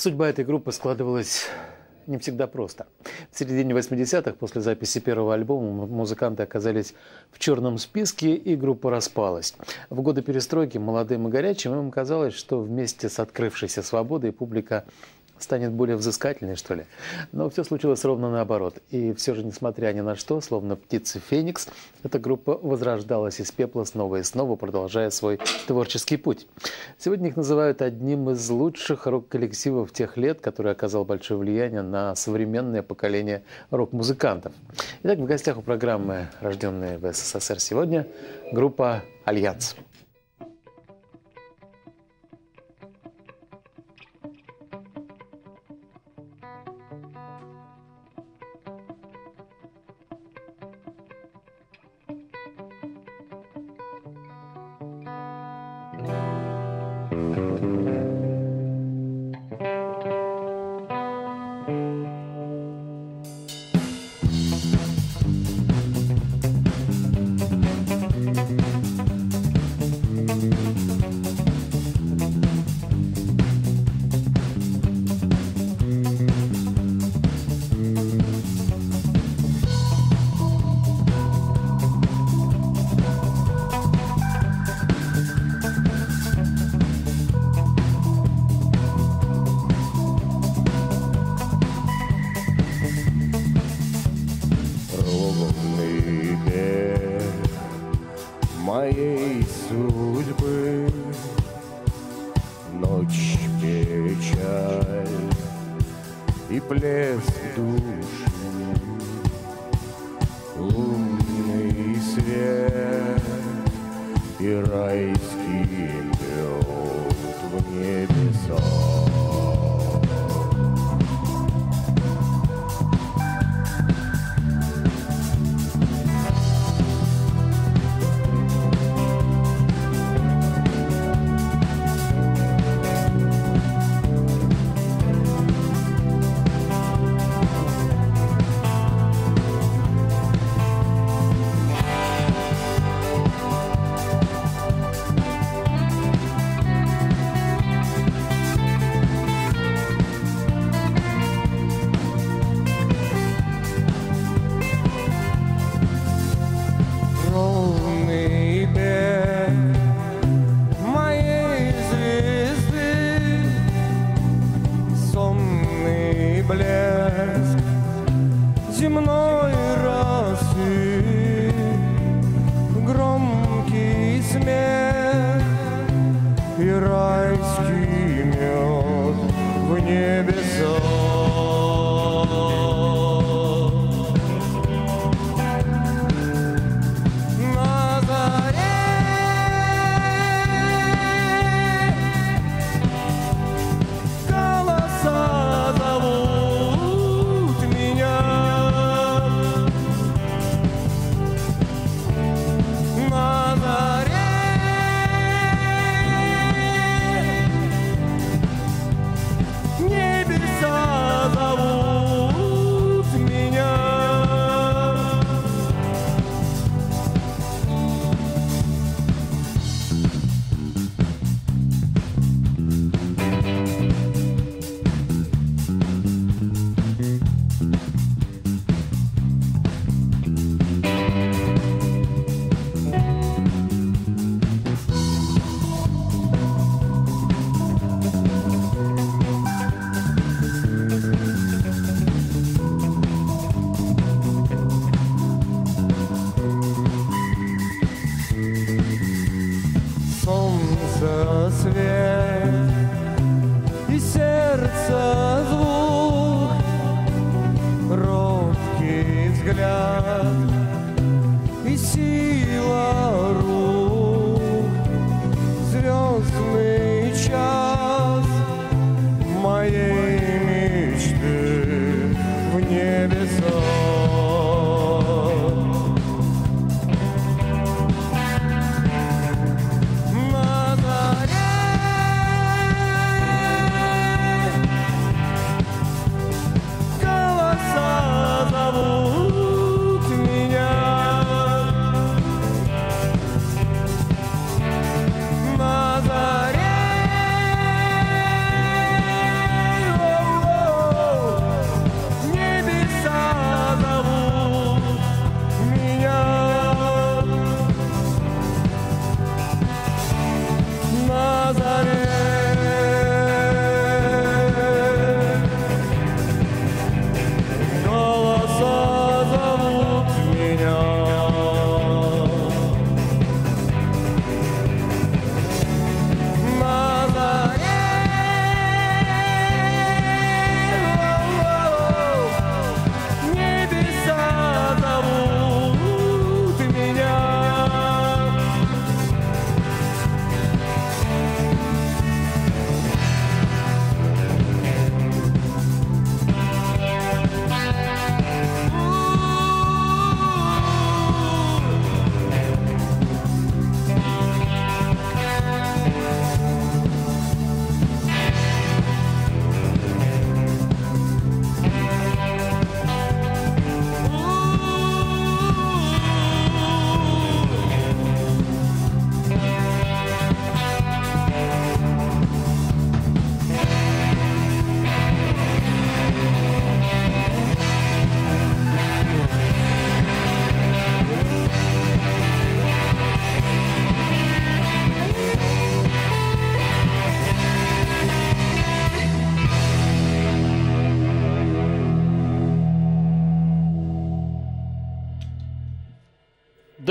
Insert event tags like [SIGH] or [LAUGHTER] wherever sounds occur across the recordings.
Судьба этой группы складывалась не всегда просто. В середине 80-х, после записи первого альбома, музыканты оказались в черном списке, и группа распалась. В годы перестройки молодым и горячим им казалось, что вместе с открывшейся свободой публика станет более взыскательной, что ли. Но все случилось ровно наоборот. И все же, несмотря ни на что, словно птица Феникс, эта группа возрождалась из пепла снова и снова, продолжая свой творческий путь. Сегодня их называют одним из лучших рок-коллективов тех лет, который оказал большое влияние на современное поколение рок-музыкантов. Итак, в гостях у программы «Рожденные в СССР» сегодня группа «Альянс». ночь печаль и блеск души, лунный свет и райский.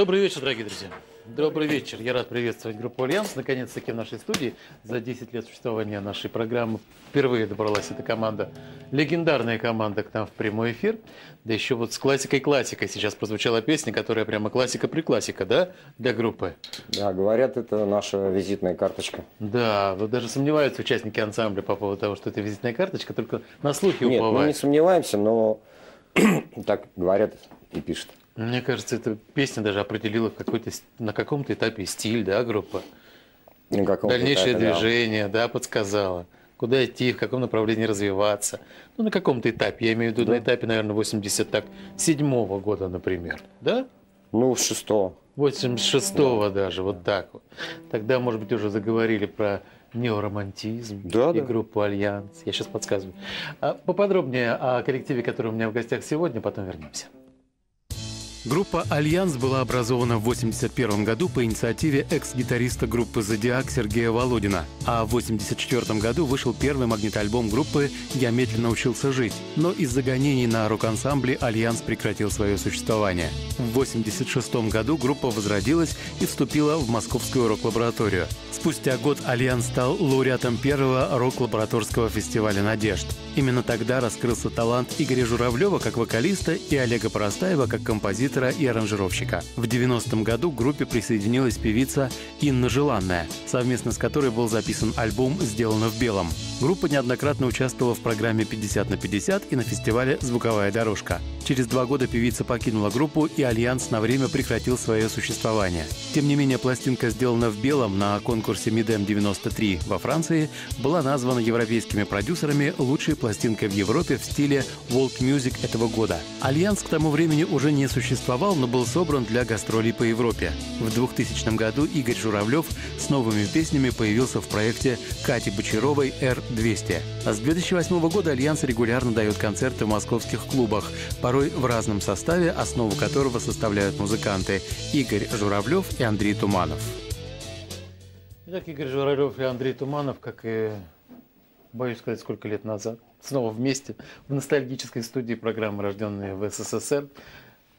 Добрый вечер, дорогие друзья. Добрый вечер. Я рад приветствовать группу «Альянс». Наконец-таки в нашей студии за 10 лет существования нашей программы впервые добралась эта команда, легендарная команда к нам в прямой эфир. Да еще вот с классикой-классикой сейчас прозвучала песня, которая прямо классика при классика, да, для группы? Да, говорят, это наша визитная карточка. Да, вот даже сомневаются участники ансамбля по поводу того, что это визитная карточка, только на слухи Нет, уповают. мы не сомневаемся, но [CLEARS THROAT] так говорят и пишут. Мне кажется, эта песня даже определила какой-то, на каком-то этапе стиль, да, группа? На каком Дальнейшее этапе, да. движение, да. подсказала. Куда идти, в каком направлении развиваться. Ну, на каком-то этапе. Я имею в виду на этапе, наверное, 87-го года, например. Да? Ну, с шестого. 86-го даже, вот так вот. Тогда, может быть, уже заговорили про неоромантизм Да, и да. группу «Альянс». Я сейчас подсказываю. А поподробнее о коллективе, который у меня в гостях сегодня, потом вернемся. Группа «Альянс» была образована в 1981 году по инициативе экс-гитариста группы «Зодиак» Сергея Володина, а в 1984 году вышел первый магнитоальбом группы «Я медленно учился жить». Но из-за гонений на рок-ансамбли «Альянс» прекратил свое существование. В 1986 году группа возродилась и вступила в Московскую рок-лабораторию. Спустя год «Альянс» стал лауреатом первого рок-лабораторского фестиваля «Надежд». Именно тогда раскрылся талант Игоря Журавлева как вокалиста и Олега Парастаева как композитора и аранжировщика. В 90-м году к группе присоединилась певица Инна Желанная, совместно с которой был записан альбом «Сделано в белом». Группа неоднократно участвовала в программе «50 на 50» и на фестивале «Звуковая дорожка». Через два года певица покинула группу, и Альянс на время прекратил свое существование. Тем не менее, пластинка «Сделано в белом» на конкурсе MIDEM 93 во Франции была названа европейскими продюсерами лучшей пластинкой в Европе в стиле World Music этого года. Альянс к тому времени уже не существовал, но был собран для гастролей по Европе. В 2000 году Игорь Журавлев с новыми песнями появился в проекте Кати Бочаровой «Р-200». А с 2008 года Альянс регулярно дает концерты в московских клубах, порой в разном составе, основу которого составляют музыканты Игорь Журавлев и Андрей Туманов. Итак, Игорь Журавлев и Андрей Туманов, как и, боюсь сказать, сколько лет назад, снова вместе в ностальгической студии программы «Рожденные в СССР».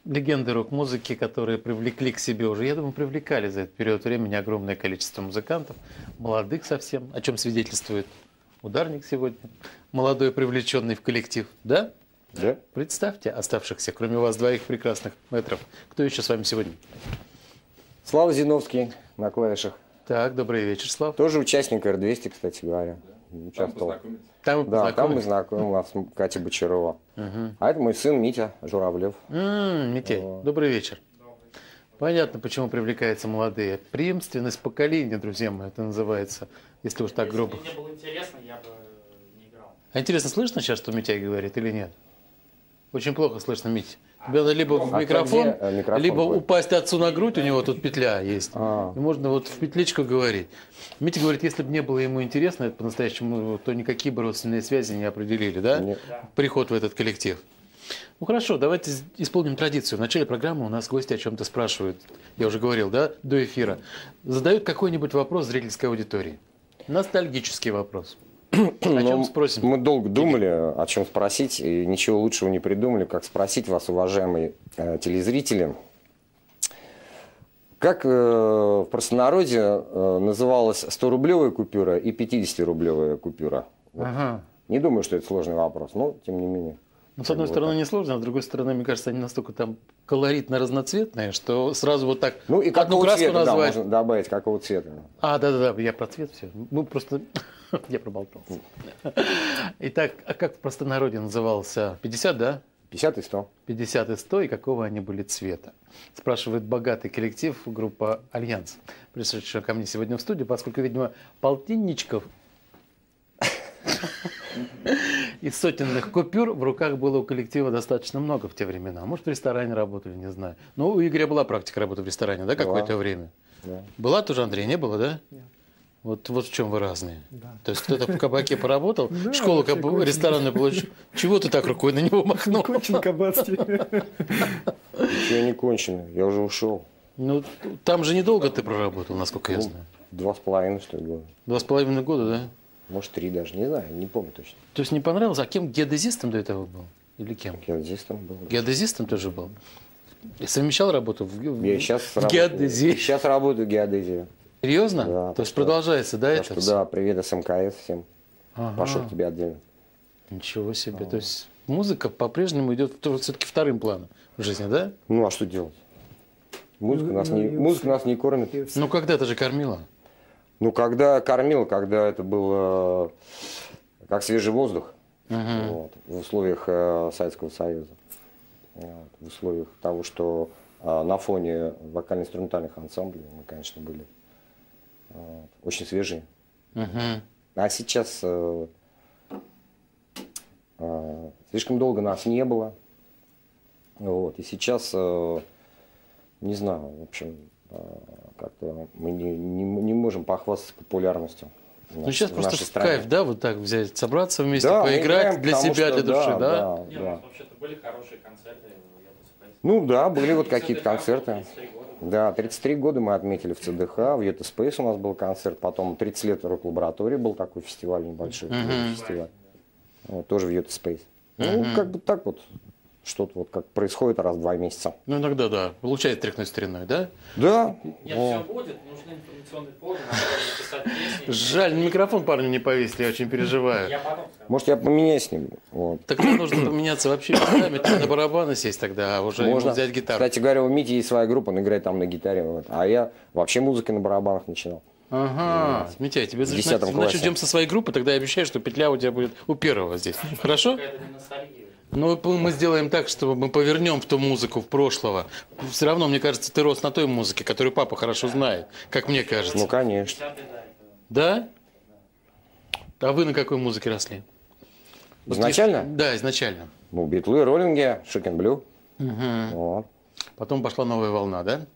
Легенды рок-музыки, которые привлекли к себе уже, я думаю, привлекали за этот период времени огромное количество музыкантов, молодых совсем, о чем свидетельствует ударник сегодня, молодой, привлеченный в коллектив, да? Да? Представьте оставшихся, кроме вас, двоих прекрасных метров. Кто еще с вами сегодня? Слава Зиновский на клавишах. Так, добрый вечер, Слав. Тоже участник Р-200, кстати говоря. Участвовал. Там вы Да, там мы у нас Катя Бочарова. А это мой сын Митя Журавлев. М, Митей, добрый вечер. Понятно, почему привлекаются молодые. Преемственность поколения, друзья мои, это называется, если уж так Если грубо. бы мне было интересно, я бы не играл. А интересно, слышно сейчас, что Митяй говорит или нет? Очень плохо слышно, Митя. Тебе надо либо в А микрофон, где, э, микрофон либо твой? упасть отцу на грудь, у него тут петля есть. А. И можно вот в петличку говорить. Митя говорит, если бы не было ему интересно, это по-настоящему, то никакие бы родственные связи не определили, да? Нет. Приход в этот коллектив. Ну хорошо, давайте исполним традицию. В начале программы у нас гости о чем-то спрашивают. Я уже говорил, да, до эфира. Задают какой-нибудь вопрос зрительской аудитории. Ностальгический вопрос. О чем Ну, спросим? Мы долго думали, о чем спросить, и ничего лучшего не придумали, как спросить вас, уважаемые э, телезрители. Как э, в простонародье э, называлась 100-рублевая купюра и 50-рублевая купюра? Вот. Ага. Не думаю, что это сложный вопрос, но тем не менее. Ну, с одной Вот стороны, так. несложно, а с другой стороны, мне кажется, они настолько там колоритно разноцветные, что сразу вот так Ну и одну краску цвета, да, назвать. можно добавить, какого цвета. А, да-да-да, я про цвет все. Мы просто... [LAUGHS] я проболтался. [LAUGHS] Итак, а как в простонародье назывался? 50, да? 50 и 100. 50 и 100, и какого они были цвета? Спрашивает богатый коллектив группа «Альянс», пришедшая ко мне сегодня в студию, поскольку, видимо, полтинничков [LAUGHS] из сотенных купюр в руках было у коллектива достаточно много в те времена. Может, в ресторане работали, не знаю. Но у Игоря была практика работы в ресторане, да, какое-то время? Да. Была тоже, Андрей, не было, да? Нет. Вот, вот в чем вы разные. То есть кто-то в кабаке поработал, [LAUGHS] школу каб... ресторанную получил. Чего ты так рукой на него махнул? [LAUGHS] Кончен кабацкий. Еще не кончено, я уже ушел. Ну, там же недолго ты проработал, насколько я знаю. Два с половиной, что ли, года. Два с половиной года, да? Может, три даже, не знаю, не помню точно. То есть не понравилось? А кем геодезистом до этого был? Или кем? Геодезистом был. Геодезистом тоже был? И совмещал работу в, Я сейчас в геодезии? Сейчас работаю в геодезии. Серьезно? Да, То есть что- продолжается, да, это что всё? да, привет СМКС всем. Ага. Пошел к тебе отдельно. Ничего себе. То есть музыка по-прежнему идет все-таки вторым планом в жизни, да? Ну а что делать? Музыка нас не, музыка нас не кормит. Ну, когда-то же кормила. Ну, когда кормил, когда это было э, как свежий воздух вот, в условиях э, Советского Союза. Вот, в условиях того, что э, на фоне вокально-инструментальных ансамблей мы, конечно, были э, очень свежие. Мгм. А сейчас э, э, слишком долго нас не было. Вот, и сейчас, э, не знаю, в общем, как-то мы не, не, не можем похвастаться популярностью. Ну, наш- сейчас в просто в стране. кайф, да, вот так взять, собраться вместе, Да, поиграть играем, для потому себя, что для души, да? да, Не, у да. нас вообще-то были хорошие концерты. Ну да, были вот какие-то концерты. 33 года. Да, 33 года мы отметили в ЦДХ, в Йота Спейс у нас был концерт, потом 30 лет рок-лаборатории был такой фестиваль небольшой, Мгм. фестиваль. Вот, тоже в Йота Спейс. Ну, как бы так вот, что-то вот как происходит раз в два месяца. Ну, иногда, да. Получается тряхнуть стариной, да? Да, Нет, вот. все будет, нужны информационные поводы, надо песни. Жаль, микрофон парню не повесили, я очень переживаю. Я потом скажу. может я поменяюсь с ним. Вот. Тогда нужно поменяться вообще местами, на барабаны сесть тогда, а уже Можно. взять гитару. Кстати говоря, у Мити есть своя группа, он играет там на гитаре. вот. А я вообще музыкой на барабанах начинал. Ага, Митяй, тебе В значит, значит, классе. идем со своей группы, тогда я обещаю, что петля у тебя будет у первого здесь. Хорошо? Ну, мы сделаем так, чтобы мы повернем в ту музыку в прошлого. Все равно, мне кажется, ты рос на той музыке, которую папа хорошо знает, как мне кажется. Ну, конечно. 50-е, да? А вы на какой музыке росли? Вот Изначально? если- Да, изначально. Ну, Битлы, Роллинги, Shocking Blue. Мгм. Вот. Потом пошла новая волна, да?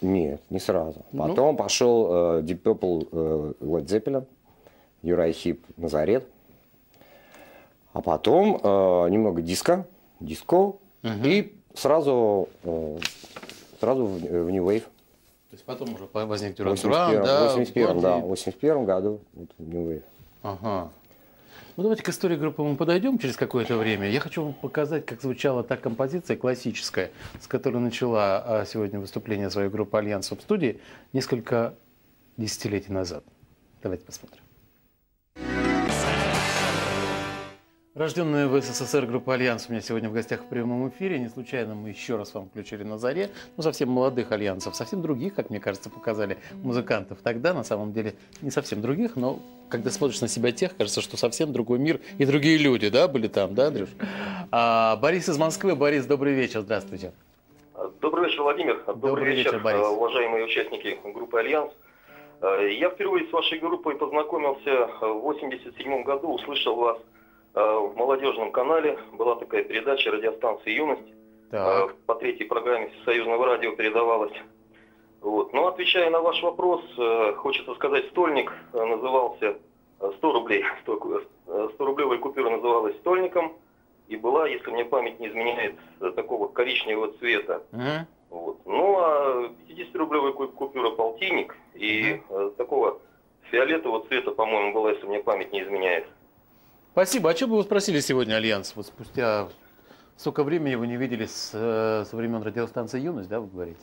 Нет, не сразу. Ну. Потом пошел э, Deep Purple, э, Led Zeppelin, Uriah Heep, Nazareth. А потом э, немного диска, диско, и сразу, э, сразу в, в New Wave. То есть потом уже возник В Duran 81, Duran, да? 81, да, в Боди. 81 году вот, в New Wave. Ага. Ну, давайте к истории группы мы подойдем через какое-то время. Я хочу вам показать, как звучала та композиция классическая, с которой начала а, сегодня выступление своей группы «Альянс» в студии несколько десятилетий назад. Давайте посмотрим. Рожденная в СССР группа «Альянс» у меня сегодня в гостях в прямом эфире. Не случайно мы еще раз вам включили на заре. Ну, совсем молодых «Альянсов», совсем других, как мне кажется, показали музыкантов. Тогда, на самом деле, не совсем других, но когда смотришь на себя тех, кажется, что совсем другой мир и другие люди, да, были там, да, Андрюш? А, Борис из Москвы. Борис, добрый вечер, здравствуйте. Добрый вечер, Владимир. Добрый, Добрый вечер, вечер, Борис. э, уважаемые участники группы «Альянс». Э, Я впервые с вашей группой познакомился в 87 году, услышал вас в молодежном канале. Была такая передача радиостанции «Юность». Так. Э, По третьей программе Всесоюзного радио передавалась. Вот. Но отвечая на ваш вопрос, э, хочется сказать, стольник э, назывался э, 100 рублей. [LAUGHS] 100 рублевая купюра называлась стольником. И была, если мне память не изменяет, э, такого коричневого цвета. Мгм. Вот. Ну, а 50-рублевая ку- купюра полтинник и э, такого фиолетового цвета, по-моему, была, если мне память не изменяет. Спасибо. А что бы вы спросили сегодня «Альянс»? Вот спустя столько времени вы не виделись с, со времен радиостанции «Юность», да, вы говорите?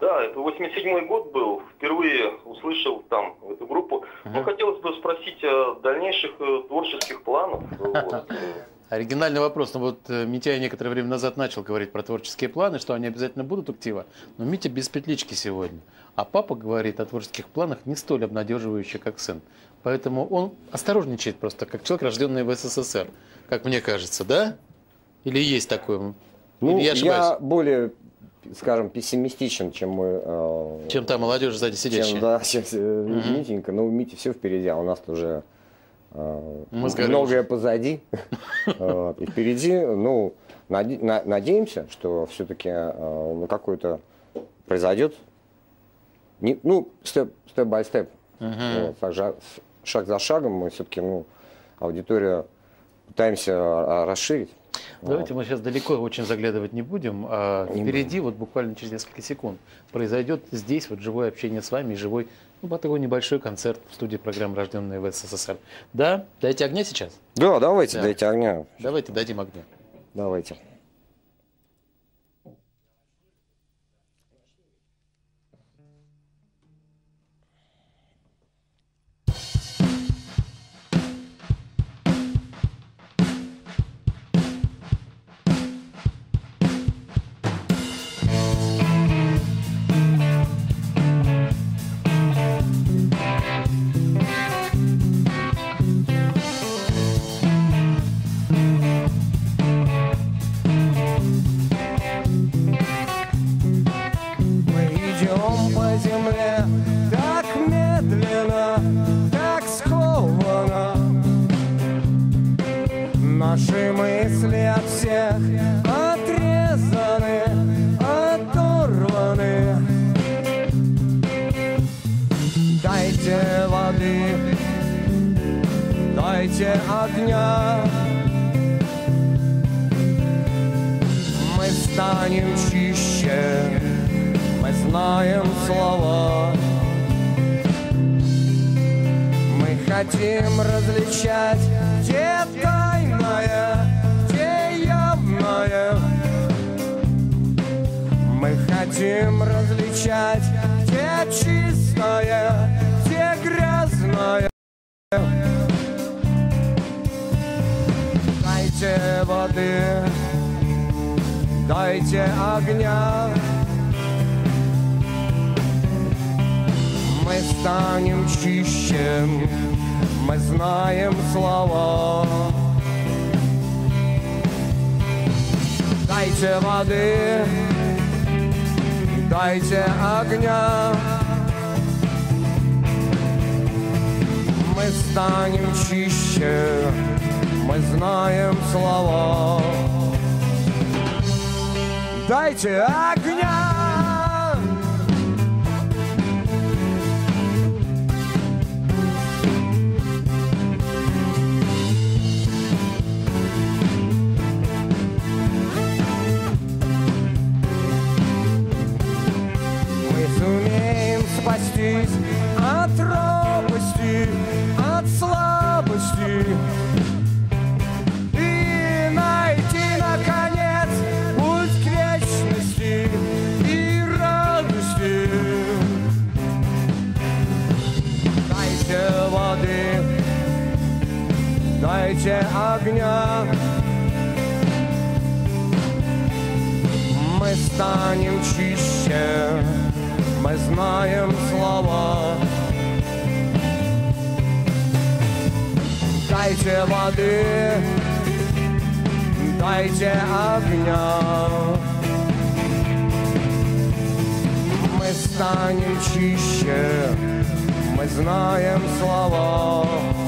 Да, это 87 год был, впервые услышал там эту группу. Но хотелось бы спросить о дальнейших э, творческих планах. [LAUGHS] Вот. Оригинальный вопрос. Ну вот э, Митя некоторое время назад начал говорить про творческие планы, что они обязательно будут актива. Но Митя без петлички сегодня. А папа говорит о творческих планах не столь обнадеживающе, как сын. Поэтому он осторожничает просто, как человек, рожденный в СССР. Как мне кажется, да? Или есть такое? Ну, Или я ошибаюсь? я более, скажем, пессимистичен, чем мы... э, Чем та молодежь сзади сидящая? чем, да, [LAUGHS] чем, э, Митенька. Но у Мити все впереди, а у нас уже э, многое позади. [LAUGHS] И впереди, ну, наде- на- надеемся, что все-таки ну, какой-то произойдет, ну, степ, степ шаг за шагом мы все-таки, ну, аудиторию пытаемся расширить. Давайте мы сейчас далеко очень заглядывать не будем. А впереди, вот буквально через несколько секунд, произойдет здесь вот живое общение с вами, и живой, ну, вот такой небольшой концерт в студии программы «Рожденные в СССР». Да? Дайте огня сейчас? Да, давайте, Да. дайте огня. Давайте дадим огня. Давайте. Станем чище, мы знаем слова. Мы хотим различать те тайное, те явное. Мы хотим различать те чистое, те грязное. Дайте воды, дайте огня. Мы станем чище, мы знаем слова. Дайте воды, дайте огня. Мы станем чище, мы знаем слова. Дайте огня. дайте огня. Мы станем чище, мы знаем слова. Дайте воды, дайте огня. Мы станем чище, мы знаем слова.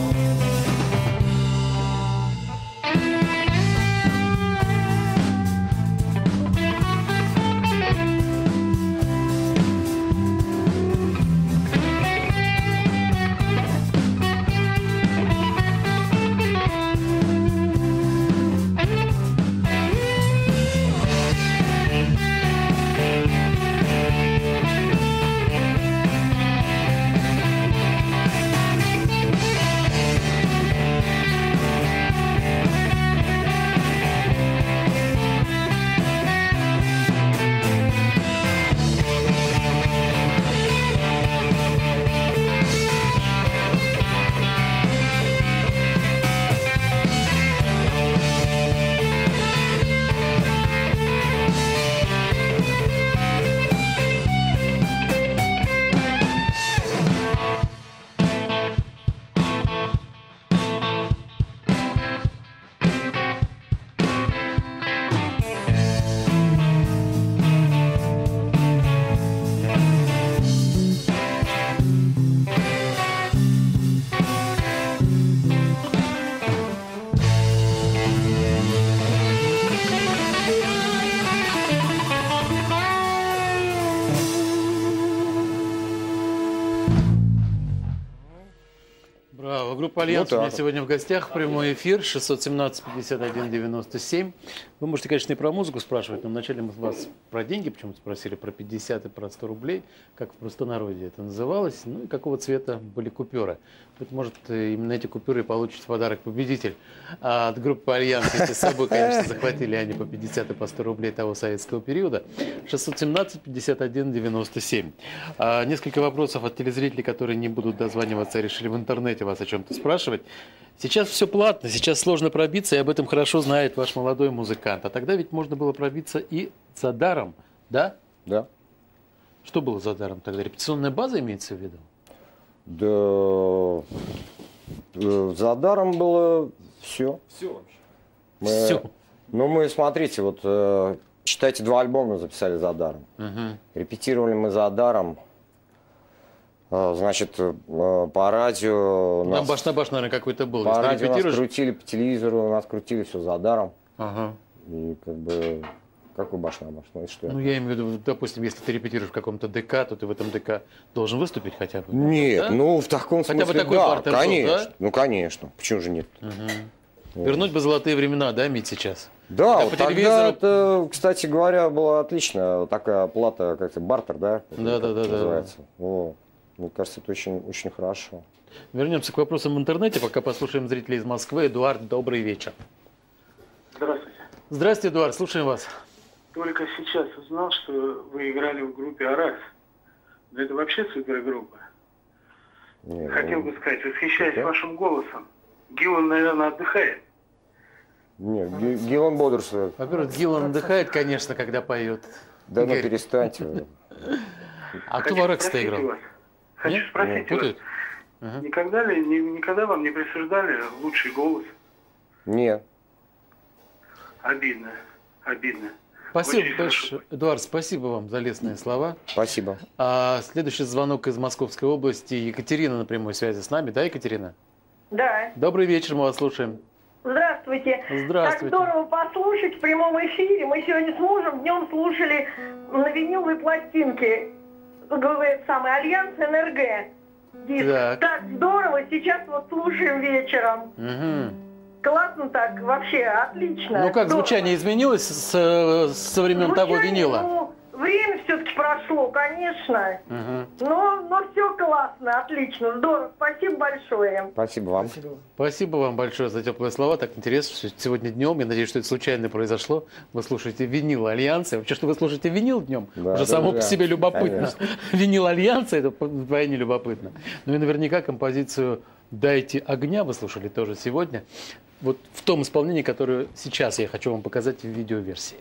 Альянс Ну у меня сегодня в гостях. Прямой эфир 617-51-97. Вы можете, конечно, и про музыку спрашивать, но вначале мы вас про деньги почему-то спросили, про 50 и про 100 рублей, как в простонародье это называлось, ну и какого цвета были купюры. Быть может, именно эти купюры получит в подарок победитель. А от группы Альянс, если с собой, конечно, захватили они по 50 и по 100 рублей того советского периода. 617-51-97. А, несколько вопросов от телезрителей, которые не будут дозваниваться, решили в интернете вас о чем-то спрашивать. Сейчас все платно, сейчас сложно пробиться, и об этом хорошо знает ваш молодой музыкант. А тогда ведь можно было пробиться и за даром, да? Да. Что было за даром тогда? Репетиционная база имеется в виду? Да. э, За даром было все. Все вообще. Мы- Все. Ну, мы, смотрите, вот, э, считайте, два альбома записали за даром. Репетировали мы за даром Значит, э, по радио Там нас, баш на баш, наверное, какой-то был. по радио нас крутили, по телевизору нас крутили все за даром. Ага. И как бы, какой баш на баш? Ну, что? Ну, я имею в виду, допустим, если ты репетируешь в каком-то ДК, то ты в этом ДК должен выступить хотя бы. Нет, Да? ну в таком Хотя бы смысле, такой да, был, конечно. да? Ну, конечно. Почему же нет? Вернуть бы золотые времена, да, Мить, сейчас? Да, вот по тогда телевизору- это, кстати говоря, была отличная такая плата, как-то бартер, да? Да, да, да, это да. называется. О, мне кажется, это очень, очень хорошо. Вернемся к вопросам в интернете, пока послушаем зрителей из Москвы. Эдуард, добрый вечер. Здравствуйте. Здравствуйте, Эдуард, слушаем вас. Только сейчас узнал, что вы играли в группе «Аракс». Да это вообще супергруппа. Не, Хотел ну, бы сказать, восхищаюсь Да? вашим голосом. Гилан, наверное, отдыхает. Нет, Ги- Гилан бодрствует. Во-первых, Гиллан отдыхает, конечно, когда поет. Да ну перестаньте. А кто в Аракс-то спросить играл? вас. Хочу Нет? спросить у вас. Ага. Никогда, ли, ни- никогда вам не присуждали лучший голос? Нет. Обидно. Обидно. Спасибо Очень большое. Эдуард, спасибо вам за лестные слова. Спасибо. А следующий звонок из Московской области. Екатерина на прямой связи с нами. Да, Екатерина? Да. Добрый вечер, мы вас слушаем. Здравствуйте. Здравствуйте. Так здорово послушать в прямом эфире. Мы сегодня с мужем днем слушали на виниловой пластинке. Говорит самый Альянс НРГ. Диск. Так. здорово. Сейчас вот слушаем вечером. Мгм. Классно так, вообще отлично. Ну как, Здорово. звучание изменилось с, со времен того Звучание, винила? Ну, время все-таки прошло, конечно. Мгм. Но, но все классно, отлично, здорово. Спасибо большое. Спасибо вам. Спасибо вам большое за теплые слова. Так интересно, что сегодня днем, я надеюсь, что это случайно произошло, вы слушаете винил Альянса. Вообще, что вы слушаете винил днем, Да, уже само да, по себе любопытно. конечно. [LAUGHS] Винил Альянса, это вдвойне любопытно. Ну и наверняка композицию «Дайте огня» вы слушали тоже сегодня. Вот в том исполнении, которое сейчас я хочу вам показать в видеоверсии.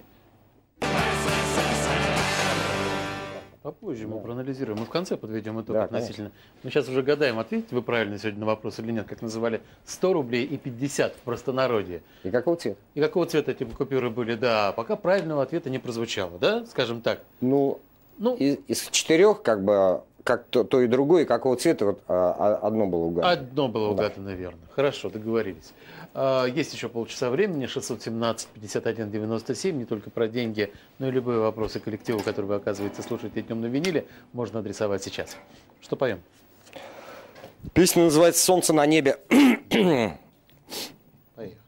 Попозже мы проанализируем. Мы в конце подведем итог Да, относительно. Мы сейчас уже гадаем, ответите вы правильно сегодня на вопрос или нет, как называли 100 рублей и 50 в простонародье. И какого цвета? И какого цвета эти купюры были? Да, пока правильного ответа не прозвучало, да, скажем так. Ну, Ну, из, из четырех, как бы, как то, то и другое, какого цвета, вот а, а, одно было угадано. одно было угадано верно. Хорошо, договорились. А, Есть еще полчаса времени, 617 51 97, не только про деньги, но и любые вопросы коллективу, который вы, оказывается, слушаете днем на виниле, можно адресовать сейчас. Что поем? Песня называется «Солнце на небе».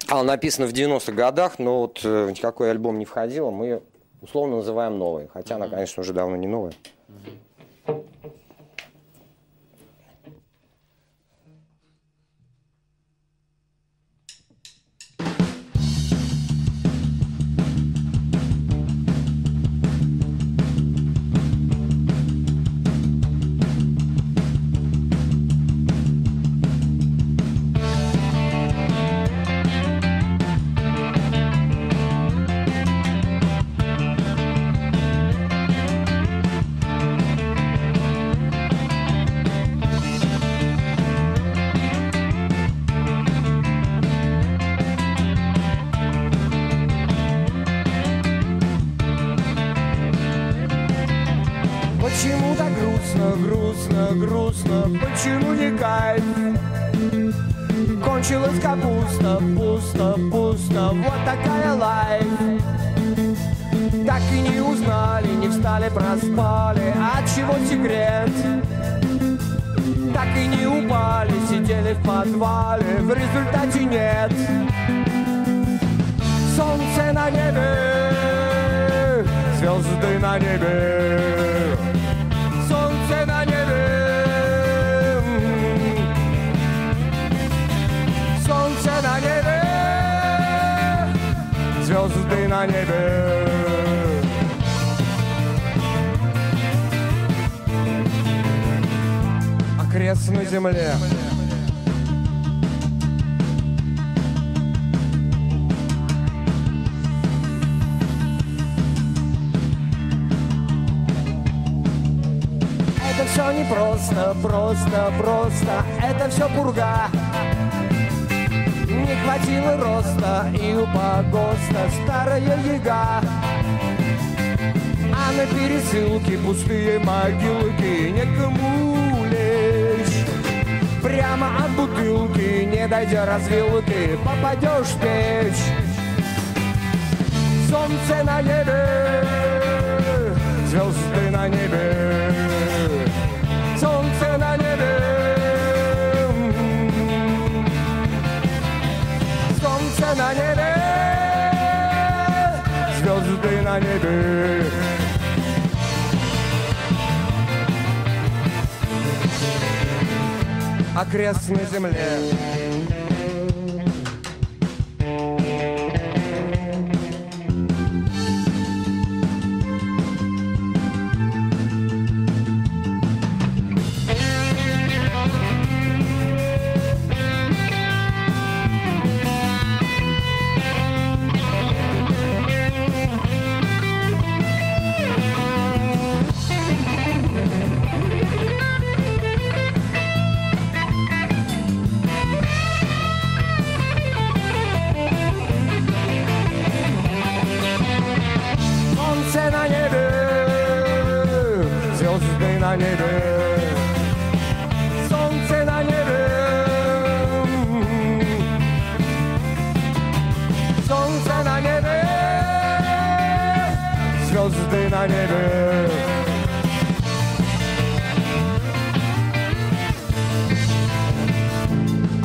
Она написана в 90-х годах, но вот э, в никакой альбом не входила. Мы условно называем новой. Хотя она, конечно, уже давно не новая. Не просто, просто, просто, это все пурга. Не хватило роста и у погоста старая яга. А на пересылке пустые могилки некому лечь. Прямо от бутылки, не дойдя развилки Попадешь в печь Солнце на небе Звезды на небе Солнце на небе Звезды на небе окрестной земле. На небе.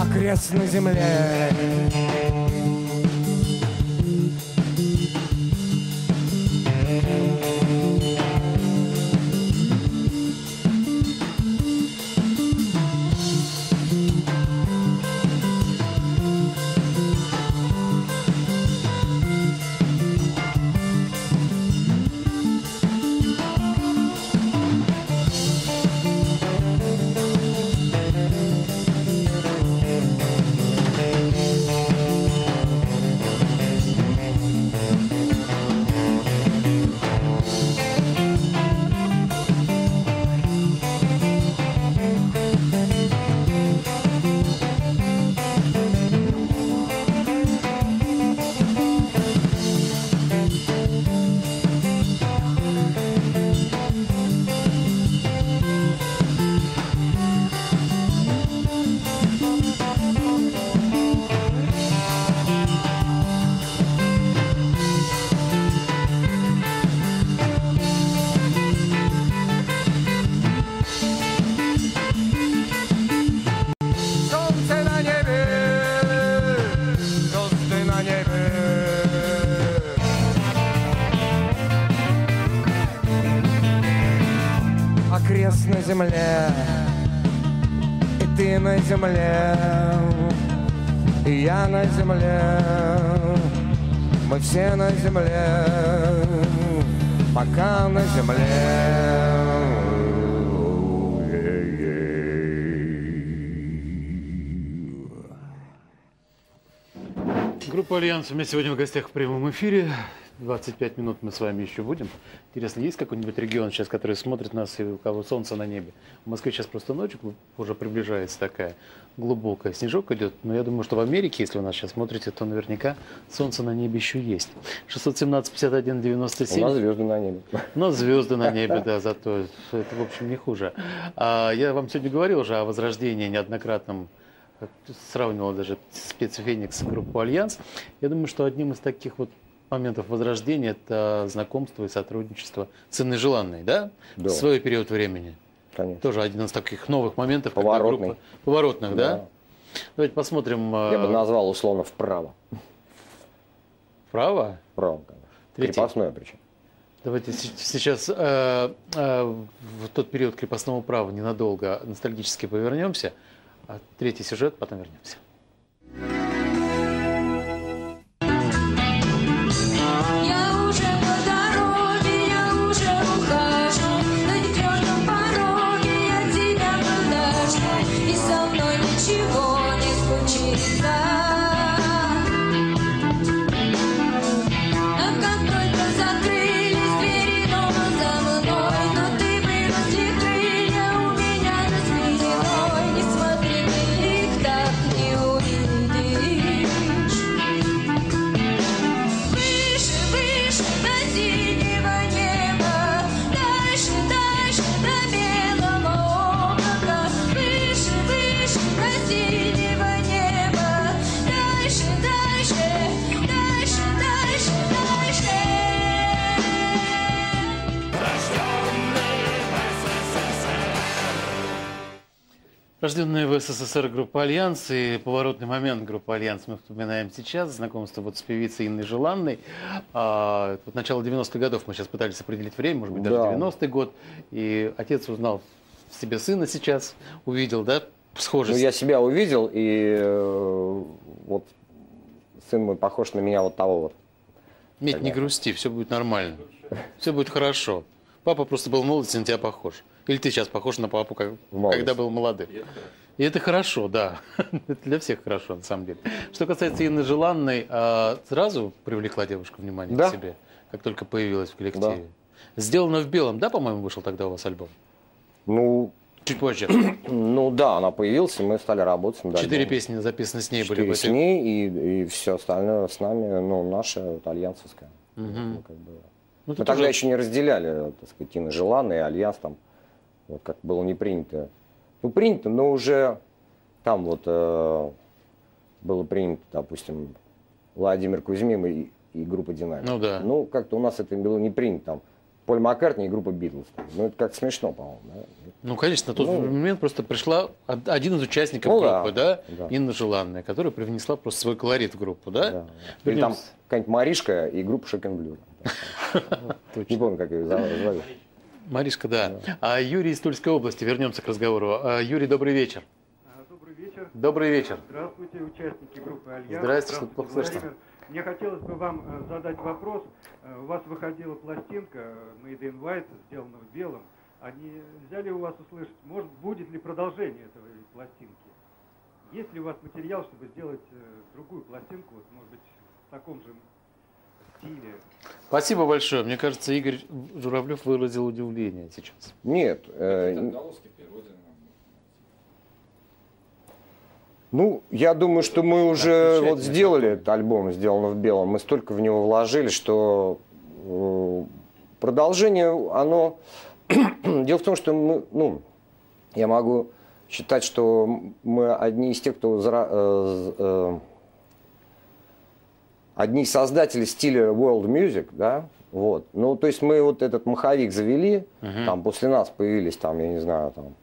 Окрестной земле. Земле, и я на земле, мы все на земле, пока на земле. Группа «Альянс» у меня сегодня в гостях в прямом эфире. 25 минут мы с вами еще будем. Интересно, есть какой-нибудь регион сейчас, который смотрит нас и у кого солнце на небе? В Москве сейчас просто ночь уже приближается такая глубокая. Снежок идет, но я думаю, что в Америке, если вы нас сейчас смотрите, то наверняка солнце на небе еще есть. 617 51 У 97. нас звезды на небе. Но звезды на небе, да, зато это, в общем, не хуже. А, я вам сегодня говорил уже о возрождении неоднократном, сравнивал даже спецфеникс и группу «Альянс». Я думаю, что одним из таких вот моментов возрождения это знакомство и сотрудничество Инной Желанной, да? Да. В свой период времени. Конечно. Тоже один из таких новых моментов. Поворотный. группа- Поворотных, да? Да. Давайте посмотрим. Я бы э, назвал условно вправо. Вправо. Вправо, конечно. Третий. Крепостное причем. Давайте сейчас э, э, в тот период крепостного права ненадолго ностальгически повернемся. А третий сюжет, потом вернемся. Рожденная в СССР группа «Альянс» и поворотный момент группы «Альянс» мы вспоминаем сейчас. Знакомство вот с певицей Инной Желанной. А, вот начало 90-х годов мы сейчас пытались определить время, может быть, даже Да. 90-й год. И отец узнал в себе сына сейчас, увидел, да, Ну, схожесть. я себя увидел, и э, вот сын мой похож на меня вот того вот. Медь, не грусти, все будет нормально. Все будет хорошо. Папа просто был молодец, на тебя похож. Или ты сейчас похож на папу, как- когда был молодым. И это хорошо, да. [LAUGHS] Это для всех хорошо, на самом деле. Что касается Инны Желанной, а, сразу привлекла девушка внимание Да. к себе, как только появилась в коллективе. Сделано в белом, да, по-моему, вышел тогда у вас альбом? Ну, Чуть позже. [CLEARS THROAT] ну да, она появилась, и мы стали работать над Четыре альбомом. песни записаны с ней были Четыре в с ней, и, и все остальное с нами, ну, наше, вот, альянсовское. Мгм. Ну, как бы, Ну, Мы тогда уже- еще не разделяли, так сказать, Инна Желанная и Альянс там, вот как было не принято. Ну, принято, но уже там вот э, было принято, допустим, Владимир Кузьмин и, и группа Динамик. Ну да. Ну, как-то у нас это было не принято, там, Поль Маккартни и группа Битлз. Ну, это как смешно, по-моему, да? Ну, конечно, на тот Ну. момент просто пришла од- один из участников Ну да, группы, да, да. Инна Желанная, которая привнесла просто свой колорит в группу, да? Да, да. Или там какая-нибудь Маришка и группа Shocking Blue. [LAUGHS] Не помню, как ее зовут. Маришка, да. А Юрий из Тульской области, вернемся к разговору. А, Юрий, добрый вечер. А, Добрый вечер. Добрый вечер. Здравствуйте, участники группы «Альянс». Здрасте, что-то плохо слышно. Мне хотелось бы вам э, задать вопрос. Э, У вас выходила пластинка э, Made in White, сделана в белом. А не нельзя ли у вас услышать, может, будет ли продолжение этой пластинки? Есть ли у вас материал, чтобы сделать другую пластинку, вот, может быть, в таком же стиле? Спасибо большое. Мне кажется, Игорь Журавлев выразил удивление сейчас. Нет. э, Ну, я думаю, что мы уже вот сделали этот альбом, сделано в белом. Мы столько в него вложили, что э, продолжение, оно... [CLEARS THROAT] Дело в том, что мы, ну, я могу считать, что мы одни из тех, кто зара- э, э, одни из создателей стиля world music, да, вот. Ну, то есть мы вот этот маховик завели, там после нас появились там, я не знаю, там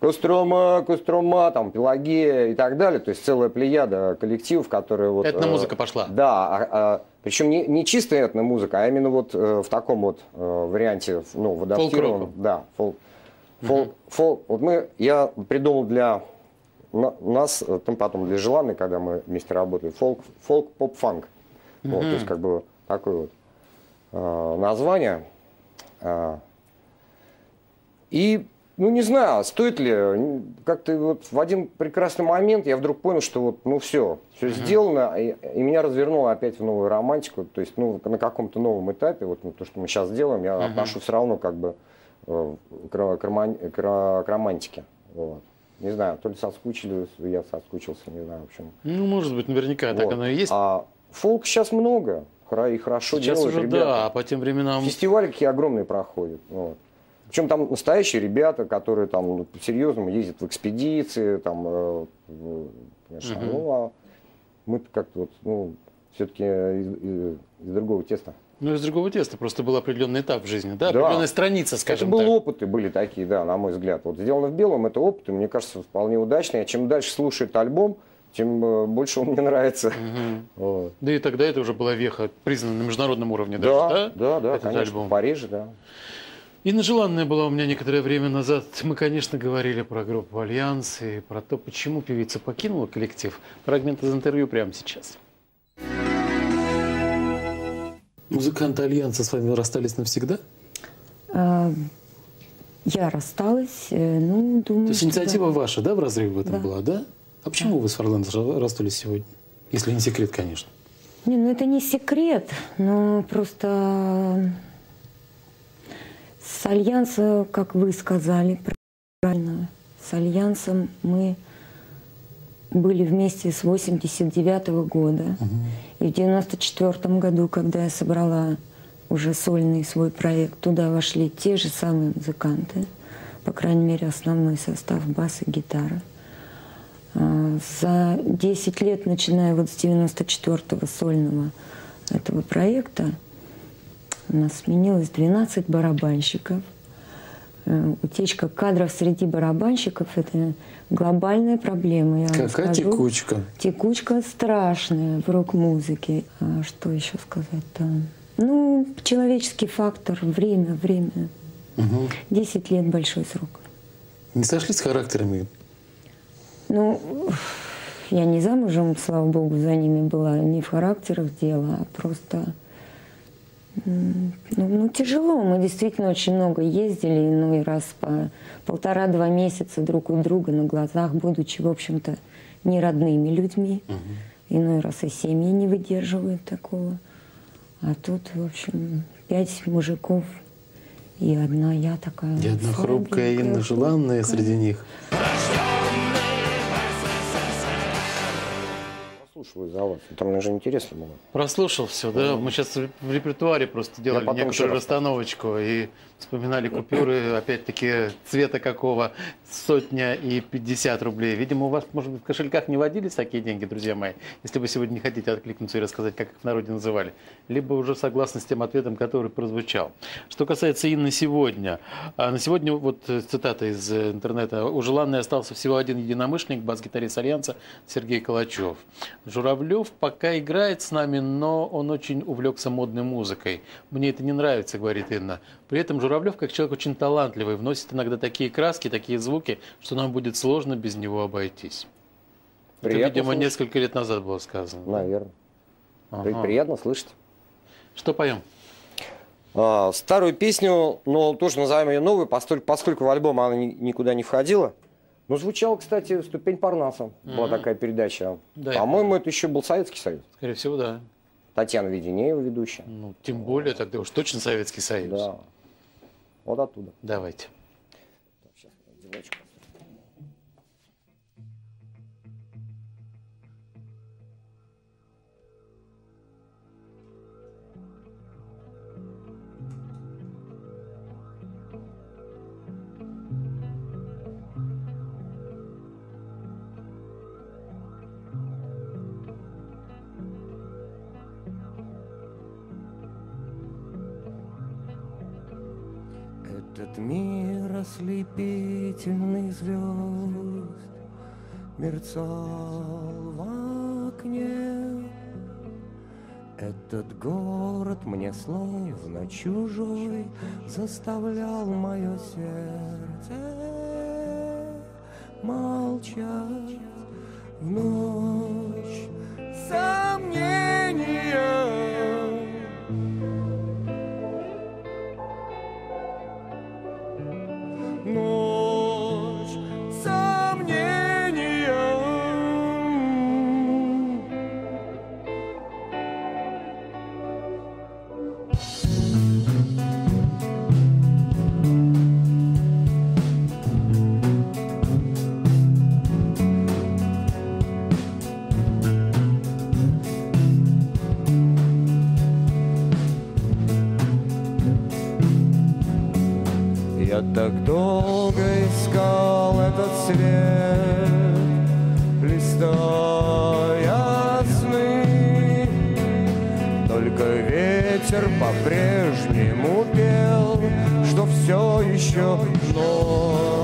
Кострома, Кострома, там Пелагея и так далее. То есть целая плеяда коллективов, которые вот... Этномузыка э, пошла. Да, причем не, не чистая этномузыка, а именно вот э, в таком вот э, варианте, ну, в адаптированном. Да, фолк. Фолк, фолк. Вот мы, я придумал для на- нас, э, там потом для Желанной, когда мы вместе работали, фолк, фолк, поп, фанк. Вот, то есть как бы такое вот э, название. Э, и, ну, не знаю, стоит ли, как-то вот в один прекрасный момент я вдруг понял, что вот, ну, все, все сделано, и, и меня развернуло опять в новую романтику, то есть, ну, на каком-то новом этапе, вот ну, то, что мы сейчас делаем, я отношу все равно как бы э, к, к роман- к к романтике, вот. Не знаю, то ли соскучились, я соскучился, не знаю, в общем. Ну, может быть, наверняка так Вот. оно и есть. А фолк сейчас много, и хорошо Сейчас делают уже, ребята. да, а по тем временам... Фестивали какие огромные проходят. Вот. Причем там настоящие ребята, которые там ну, по-серьезному ездят в экспедиции, там, э, Мгм. ну, а мы как-то вот, ну, все-таки из, из- из другого теста. Ну, из другого теста. Просто был определенный этап в жизни, да? Да. Определенная страница, скажем это так. были опыты, были такие, да, на мой взгляд. Вот сделано в белом, это опыты, мне кажется, вполне удачные. А чем дальше слушает альбом, тем э, больше он мне нравится. Мгм. Вот. Да и тогда это уже была веха, признана на международном уровне даже, Да, да? да, да, Этот конечно, альбом. в Париже, да. Инна Желанная была у меня некоторое время назад. Мы, конечно, говорили про группу «Альянс» и про то, почему певица покинула коллектив. Фрагмент из интервью прямо сейчас. Музыканты «Альянса» с вами расстались навсегда? А, Я рассталась, э, ну, думаю, То есть инициатива да. ваша, да, в разрыве в этом Да. была, да? А почему вы с Фарлен расстались сегодня? Если не секрет, конечно. Не, ну это не секрет, но просто с Альянса, как вы сказали, правильно, с Альянсом мы были вместе с 89 года. И в 94 году, когда я собрала уже сольный свой проект, туда вошли те же самые музыканты, по крайней мере, основной состав бас и гитара. За 10 лет, начиная вот с 94-го сольного этого проекта, у нас сменилось 12 барабанщиков, Э, Утечка кадров среди барабанщиков – это глобальная проблема. Я Какая скажу. текучка. Текучка страшная в рок-музыке. А что еще сказать-то? Ну, человеческий фактор, время, время. Мгм. Десять лет – большой срок. Не сошлись с характерами? Ну, я не замужем, слава богу, за ними была. Не в характерах дело, а просто... Ну, ну, тяжело. Мы действительно очень много ездили, иной раз по полтора-два месяца друг у друга на глазах, будучи, в общем-то, не родными людьми. Иной раз и семьи не выдерживают такого. А тут, в общем, пять мужиков и одна я такая. И одна хрупкая Инна слабенькая, желанная хрупкая. среди них. Слушаю за вас. Там мне же интересно было. Прослушал все, да? Мы сейчас в репертуаре просто делали еще некоторую раз расстановочку и вспоминали купюры, [CLEARS THROAT] опять-таки, цвета какого, сотня и 50 рублей. Видимо, у вас, может быть, в кошельках не водились такие деньги, друзья мои, если вы сегодня не хотите откликнуться и рассказать, как их в народе называли, либо уже согласно с тем ответом, который прозвучал. Что касается Инны сегодня, а на сегодня вот э, цитата из э, интернета. У желанной остался всего один единомышленник, бас-гитарист Альянса Сергей Калачев. Журавлев пока играет с нами, но он очень увлекся модной музыкой. Мне это не нравится, говорит Инна. При этом Журавлев, как человек очень талантливый, вносит иногда такие краски, такие звуки, что нам будет сложно без него обойтись. это, Приятно видимо, слышать. несколько лет назад было сказано. Наверное. Ага. Приятно слышать. Что поем? А, старую песню, но тоже назовем ее новой, поскольку, поскольку в альбом она ни- никуда не входила. Ну, звучала, кстати, «Ступень Парнаса». Была Мгм. такая передача. Да, По-моему, это еще был Советский Союз. Скорее всего, да. Татьяна Веденеева ведущая. Ну, тем более, тогда уж точно Советский Союз. Да. Вот оттуда. Давайте. Сейчас, одиночку. Ослепительный звезд мерцал в окне. Этот город мне словно чужой заставлял мое сердце молчать в ночь сомнения. Ветер по-прежнему пел, что все еще ночь,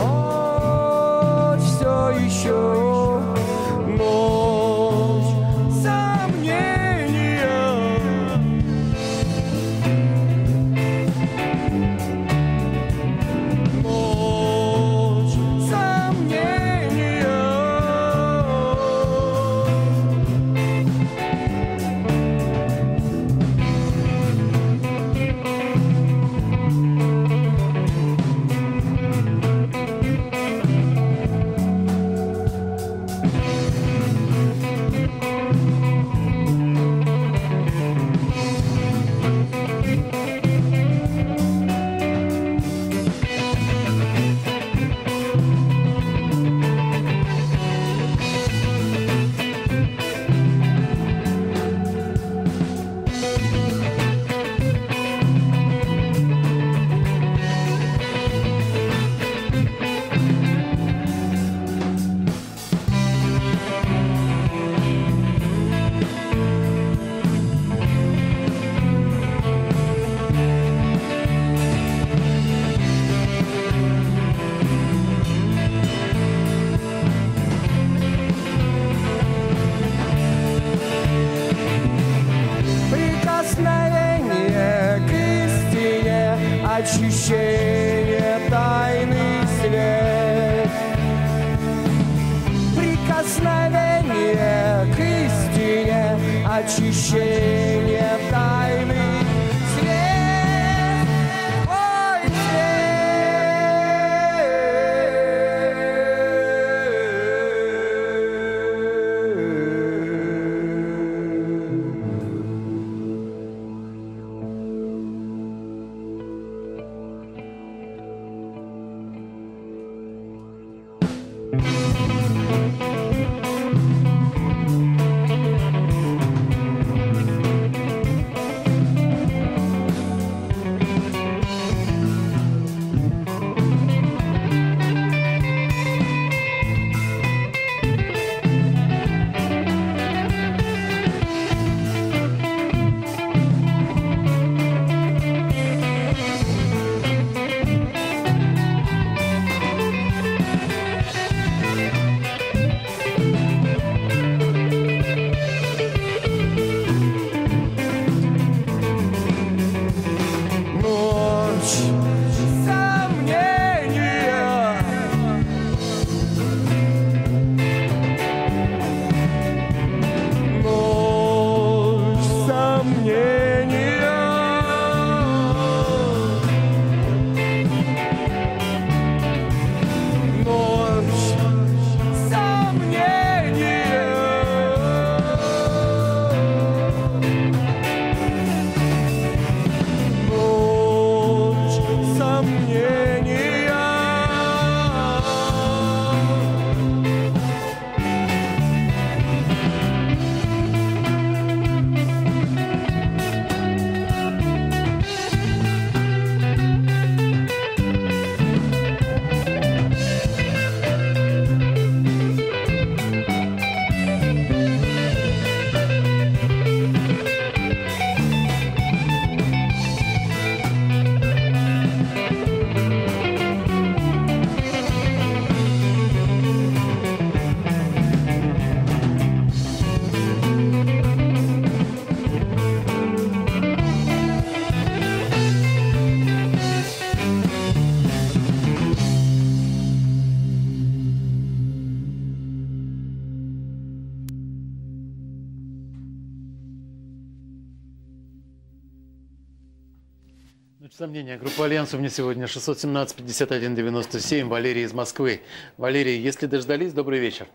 сомнения. Группа Альянс у меня сегодня 617-51-97. Валерий из Москвы. Валерий, если дождались, добрый вечер.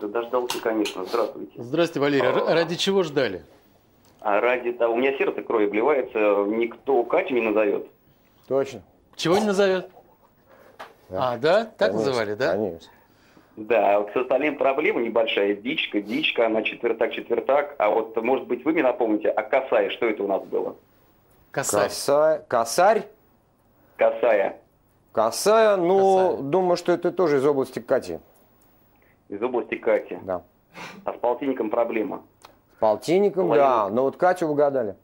Да дождался, конечно. Здравствуйте. Здравствуйте, Валерий. Р- ради чего ждали? А ради того, у меня сердце кровью обливается, никто Катю не назовет. Точно. Чего не назовет? А, да? Так Конечно, называли, да? Конечно. Да, а вот с остальным проблема небольшая. Дичка, дичка, она четвертак, четвертак. А вот, может быть, вы мне напомните, а косая, что это у нас было? Косарь. Коса- Косарь? Косая. Косая, ну, Косая. думаю, что это тоже из области Кати. Из области Кати. Да. А с полтинником проблема. С полтинником, Половина. да. Но вот Катю угадали.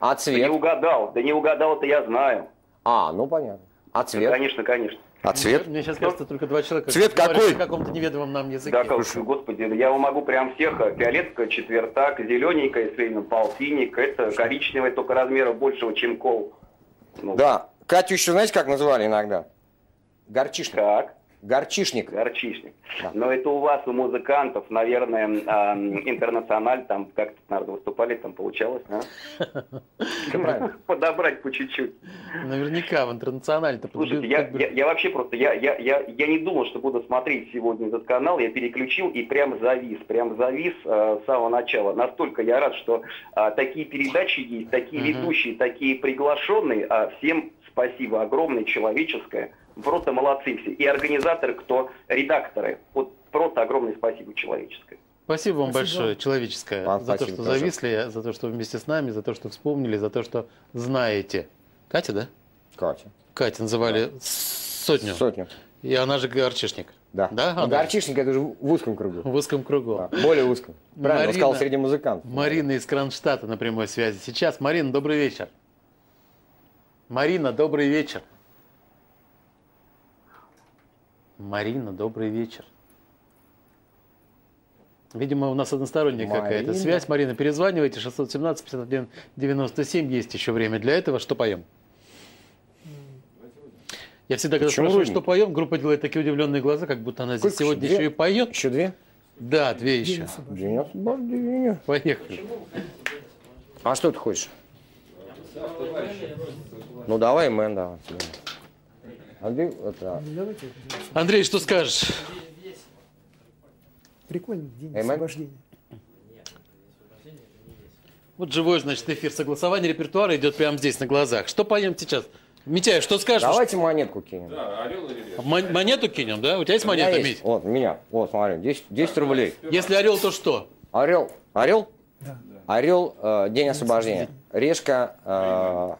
А Да не цвет? угадал, да не угадал, это я знаю. А, ну понятно. А Да, цвет? конечно, конечно. А цвет? Мне сейчас кажется, только два человека Цвет какой? на каком-то неведомом нам языке. Да, как, господи, я вам могу прям всех, э, фиолетка, четвертак, зелененькая, Лениным, полтинник, это коричневая, только размера большего, чем кол. Ну, Да. Катю еще знаете, как называли иногда? Горчишник. Как? Горчишник. Горчичник. Да. Но это у вас, у музыкантов, наверное, интернациональ, там как-то, наверное, выступали, там получалось, а? Правильно. [LAUGHS] Подобрать по чуть-чуть. Наверняка в интернационале-то Слушайте, подберут- я, подберут. я, я вообще просто, я, я, я, я не думал, что буду смотреть сегодня этот канал, я переключил и прям завис, прям завис э, с самого начала. Настолько я рад, что а, такие передачи есть, такие ведущие, такие приглашенные, а всем спасибо огромное, человеческое. Просто молодцы все. И организаторы, кто редакторы. Вот просто огромное спасибо человеческое. Спасибо вам Спасибо. большое, человеческое, Вам за то, что тоже. зависли, за то, что вы вместе с нами, за то, что вспомнили, за то, что знаете. Катя, да? Катя. Катя называли сотню. Сотню. И она же горчишник. Да. Да, Но она? горчишник это же в узком кругу. В узком кругу. Да, Более узком. Правильно, он Марина- сказал среди музыкантов. Марина из Кронштадта на прямой связи. Сейчас, Марина, добрый вечер. Марина, добрый вечер. Марина, добрый вечер. Видимо, у нас односторонняя какая-то связь. Марина, перезванивайте. 617 51 97. Есть еще время для этого. Что поем? Я всегда, когда Почему спрашиваю, что поем, группа делает такие удивленные глаза, как будто она здесь Сколько сегодня еще? еще и поет. Еще две? Да, две еще. Поехали. А что ты хочешь? Ну давай, мэн, давай. А где это? Андрей, что скажешь? Прикольный день Эймен? освобождения. Вот живой, значит, эфир согласования репертуара идет прямо здесь, на глазах. Что поем сейчас? Митяев, что скажешь? Давайте монетку кинем. Мон- монету кинем, да? У тебя есть У монета, есть. Мить? Вот, у меня. Вот, смотри, 10, 10 рублей. Если орел, то что? Орел. Орел? Орел, э, день освобождения. Решка,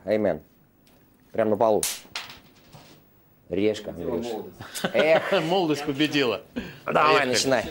Эймен. Прям на полу. Решка, Андрюш. Эх, [LAUGHS] Молодость победила. давай, начинай.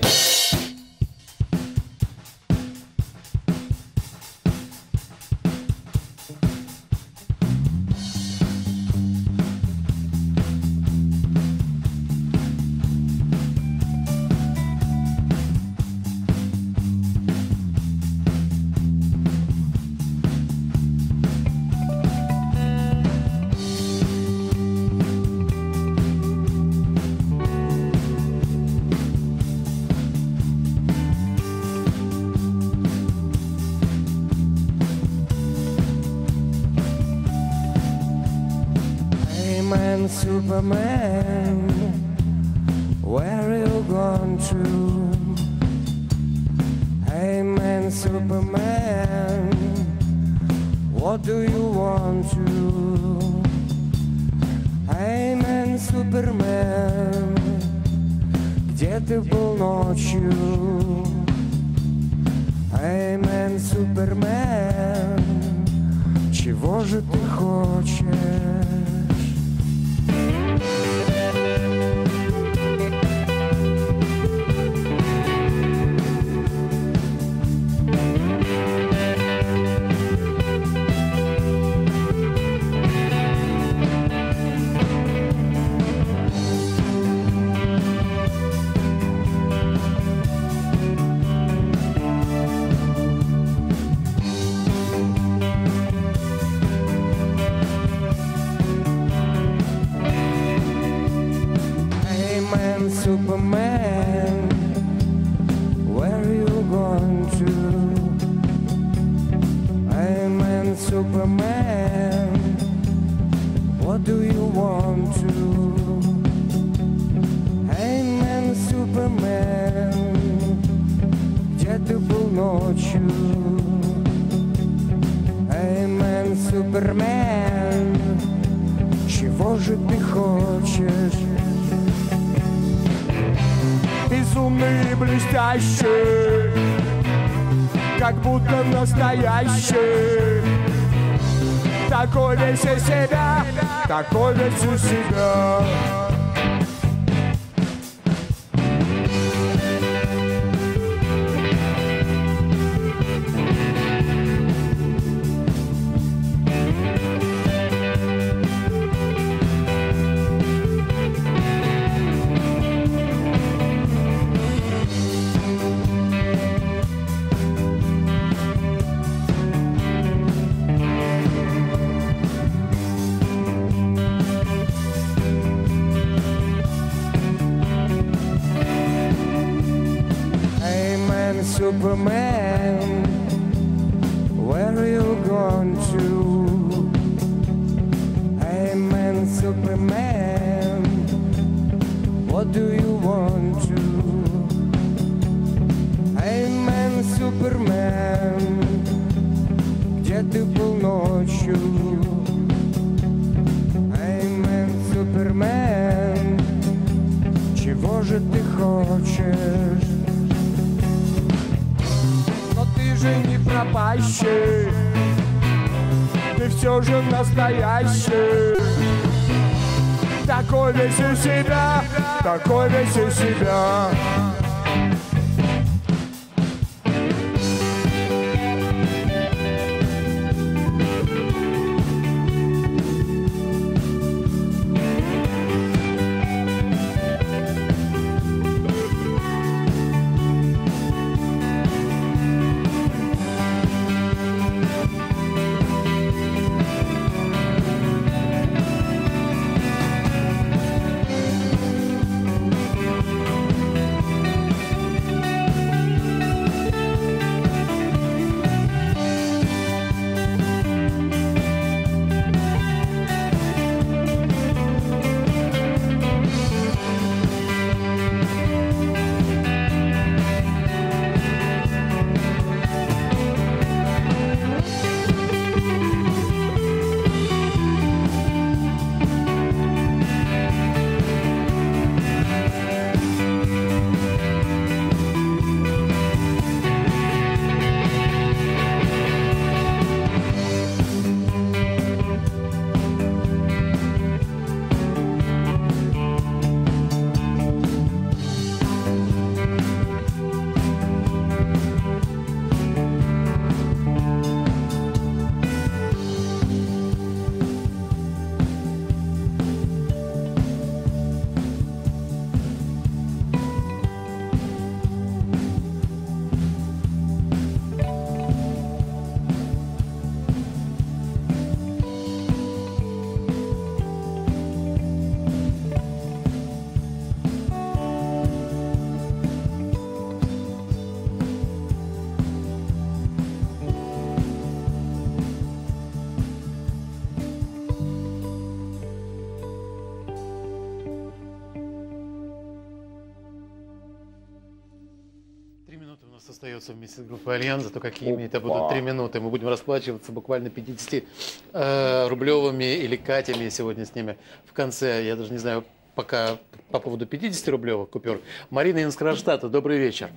Настоящий. Такой весь из себя Такой весь из себя Superman, где ты был ночью? Man, Superman, чего же ты хочешь? Но ты же не пропащий. Ты все же настоящий. Такой весь из себя Такой весь из себя остается вместе с группой Альянс, зато какими это будут Опа. три минуты. Мы будем расплачиваться буквально 50 э, рублевыми или катями сегодня с ними в конце. Я даже не знаю пока по поводу 50 рублевых купюр. Марина из Кронштадта, добрый вечер.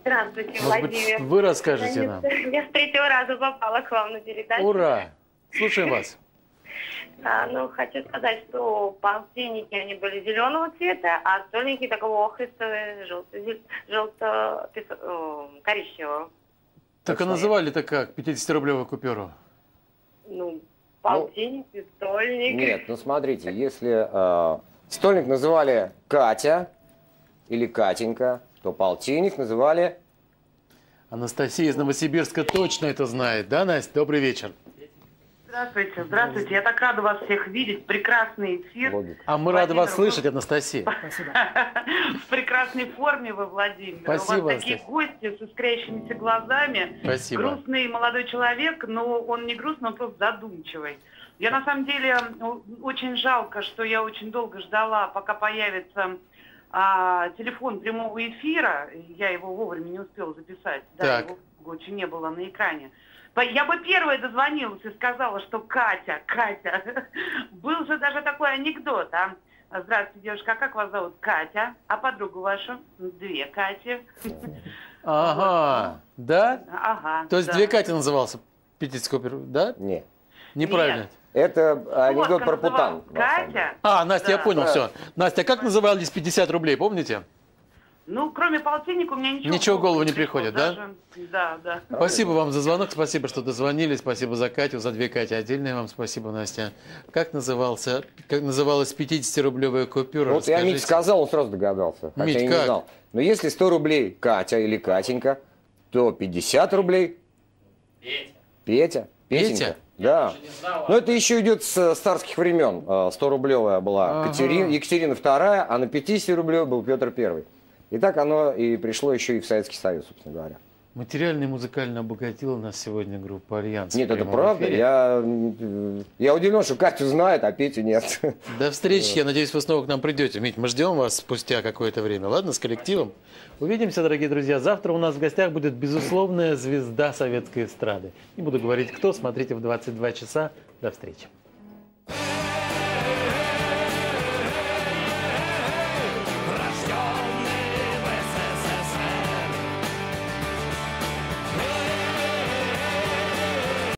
Здравствуйте, Может быть, Владимир. вы расскажете Я нам? Я с третьего раза попала к вам на передачу. Ура! Слушаем вас. А, ну, хочу сказать, что полтинники, они были зеленого цвета, а стольники такого охристого, желто, желто, коричневого. Так а называли-то как, 50-рублевую купюру? Ну, полтинник, и стольник. Нет, ну смотрите, если э, стольник называли Катя или Катенька, то полтинник называли Анастасия из Новосибирска точно это знает, да, Настя? Добрый вечер. Здравствуйте, здравствуйте. Я так рада вас всех видеть. Прекрасный эфир. А мы рады вас Владимир, слышать, Анастасия. В прекрасной форме вы, Владимир. Спасибо, У вас такие гости с искрящимися глазами. Спасибо. Грустный молодой человек, но он не грустный, он просто задумчивый. Я на самом деле очень жалко, что я очень долго ждала, пока появится а, телефон прямого эфира. Я его вовремя не успела записать. Да, Так. его очень не было на экране. Я бы первая дозвонилась и сказала, что Катя, Катя. [LAUGHS] Был же даже такой анекдот, а? Здравствуйте, девушка, а как вас зовут? Катя. А подругу вашу? Две Кати. Ага, да? Ага. То есть да. две Кати назывался 50 купюр, да? Нет. Неправильно. Это анекдот про Путан. Катя. А, Настя, я Да. понял, все. Настя, а как назывались 50 рублей, помните? Ну, кроме полтинника у меня ничего, Ничего в голову не приходит, да? даже- Да, да. Спасибо вам за звонок, спасибо, что дозвонились, спасибо за Катю, за две Кати. Отдельное вам спасибо, Настя. Как назывался, как называлась 50-рублевая купюра? Вот я Мите Расскажите. сказал, он сразу догадался. Хотя Мить, я не как? знал. Но если 100 рублей Катя или Катенька, то 50 рублей Петя. Петенька. Петя? Да. Но это еще идет с царских времен. Э, 100-рублевая была Ага. Катерина, Екатерина II, а на 50 рублей был Петр I. И так оно и пришло еще и в Советский Союз, собственно говоря. Материально и музыкально обогатила нас сегодня группа Альянс. Нет, это правда. эфире. Я, я удивлен, что Катю знает, а Петю нет. До встречи, я надеюсь, вы снова к нам придете. Мить, мы ждем вас спустя какое-то время, ладно, с коллективом? Увидимся, дорогие друзья. Завтра у нас в гостях будет безусловная звезда советской эстрады. Не буду говорить кто, смотрите в 22 часа. До встречи.